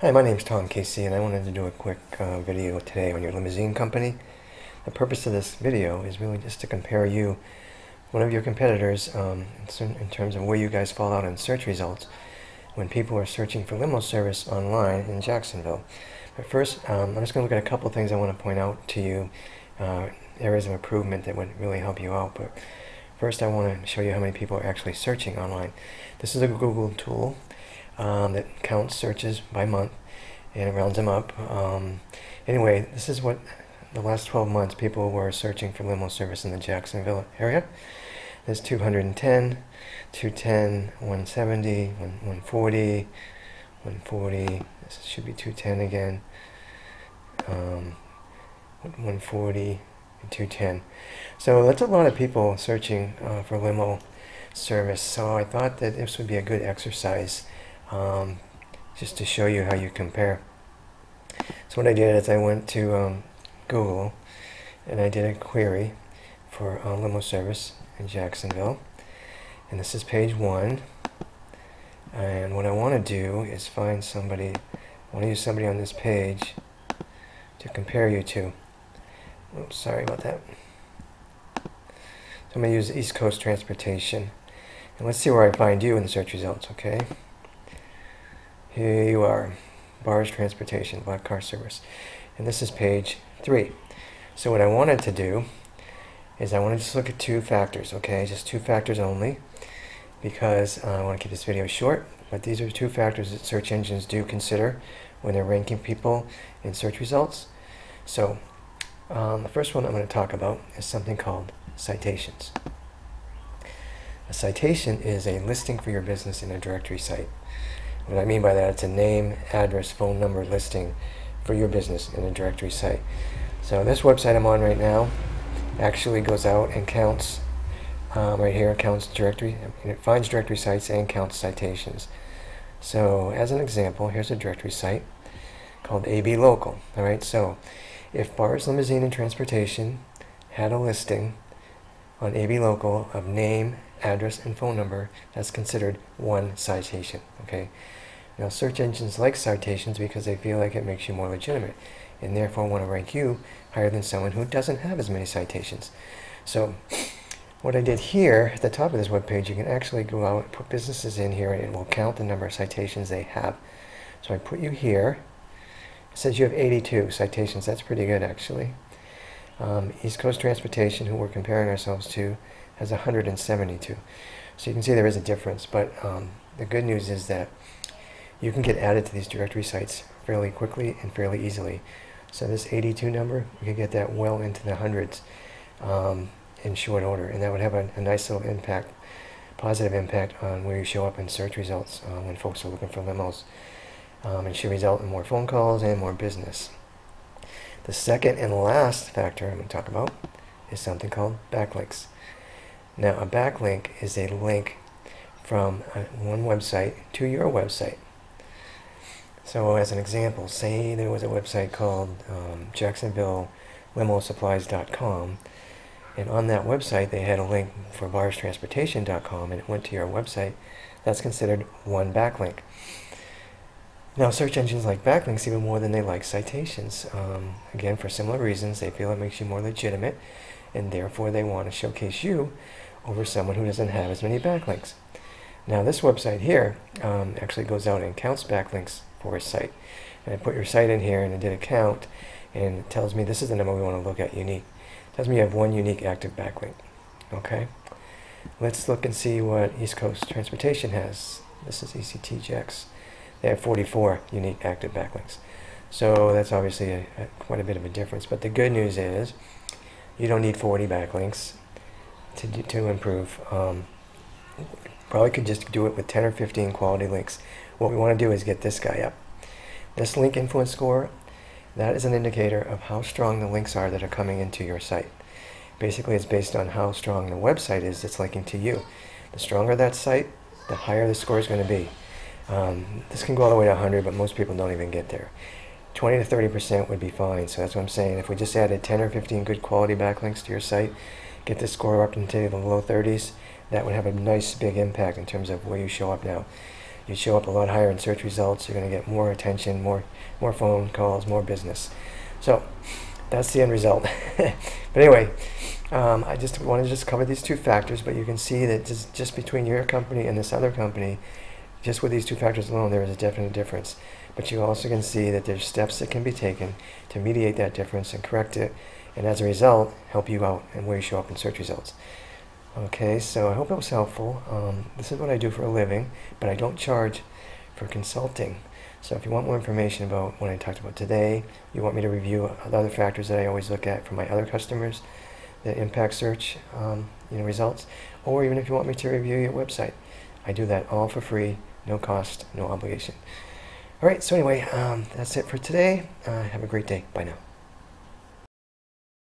Hi, my name is Tom Casey and I wanted to do a quick uh, video today on your limousine company. The purpose of this video is really just to compare you, one of your competitors, um, in terms of where you guys fall out in search results when people are searching for limo service online in Jacksonville. But first, um, I'm just going to look at a couple things I want to point out to you, uh, areas of improvement that would really help you out. But first, I want to show you how many people are actually searching online. This is a Google tool um, that counts searches by month and it rounds them up. Um, anyway, this is what the last 12 months people were searching for limo service in the Jacksonville area. There's 210, 210, 170, 140, 140. This should be 210 again. Um, 140 and 210. So that's a lot of people searching uh, for limo service. So I thought that this would be a good exercise um, just to show you how you compare. So what I did is I went to um, Google and I did a query for uh, limo service in Jacksonville. And this is page one. And what I want to do is find somebody I want to use somebody on this page to compare you to. Oops sorry about that. So I'm going to use East Coast Transportation. And let's see where I find you in the search results okay here you are, Barrs Transportation, Black Car Service. And this is page three. So what I wanted to do is I want to just look at two factors, okay? Just two factors only because uh, I want to keep this video short. But these are two factors that search engines do consider when they're ranking people in search results. So um, the first one I'm going to talk about is something called citations. A citation is a listing for your business in a directory site. What I mean by that, it's a name, address, phone number listing for your business in a directory site. So this website I'm on right now actually goes out and counts um, right here, counts directory, it finds directory sites and counts citations. So as an example, here's a directory site called AB Local. All right, so if Barrs Limousine and Transportation had a listing on AB Local of name, address, and phone number, that's considered one citation. Okay. Now, search engines like citations because they feel like it makes you more legitimate, and therefore want to rank you higher than someone who doesn't have as many citations. So, what I did here at the top of this web page, you can actually go out and put businesses in here, and it will count the number of citations they have. So I put you here. It says you have 82 citations. That's pretty good, actually. Um, East Coast Transportation, who we're comparing ourselves to, has 172. So you can see there is a difference, but um, the good news is that you can get added to these directory sites fairly quickly and fairly easily. So this 82 number, we could get that well into the hundreds um, in short order, and that would have a, a, nice little impact, positive impact on where you show up in search results uh, when folks are looking for limos. Um, and should result in more phone calls and more business. The second and last factor I'm going to talk about is something called backlinks. Now, a backlink is a link from one website to your website. So as an example, say there was a website called um, jacksonvillelimosupplies.com and on that website they had a link for barrstransportation.com and it went to your website. That's considered one backlink. Now search engines like backlinks even more than they like citations. Um, again, for similar reasons, they feel it makes you more legitimate and therefore they want to showcase you over someone who doesn't have as many backlinks. Now this website here um, actually goes out and counts backlinks for a site. And I put your site in here and it did a count and it tells me this is the number we want to look at unique. It tells me you have one unique active backlink. Okay. Let's look and see what East Coast Transportation has. This is ECTJX. They have 44 unique active backlinks. So that's obviously a, a, quite a bit of a difference. But the good news is you don't need 40 backlinks to, to improve. Um, probably could just do it with 10 or 15 quality links what we want to do is get this guy up. This link influence score, that is an indicator of how strong the links are that are coming into your site. Basically, it's based on how strong the website is that's linking to you. The stronger that site, the higher the score is going to be. Um, this can go all the way to 100, but most people don't even get there. 20 to 30% would be fine. So that's what I'm saying. If we just added 10 or 15 good quality backlinks to your site, get the score up into the low 30s, that would have a nice big impact in terms of where you show up now. you show up a lot higher in search results. You're going to get more attention, more more phone calls, more business. So that's the end result. but anyway, um, I just wanted to just cover these two factors, but you can see that just, just between your company and this other company, just with these two factors alone, there is a definite difference. But you also can see that there's steps that can be taken to mediate that difference and correct it, and as a result, help you out and where you show up in search results. Okay, so I hope it was helpful. Um, this is what I do for a living, but I don't charge for consulting. So if you want more information about what I talked about today, you want me to review other factors that I always look at for my other customers that impact search um, you know, results, or even if you want me to review your website, I do that all for free, no cost, no obligation. All right, so anyway, um, that's it for today. Uh, have a great day. Bye now.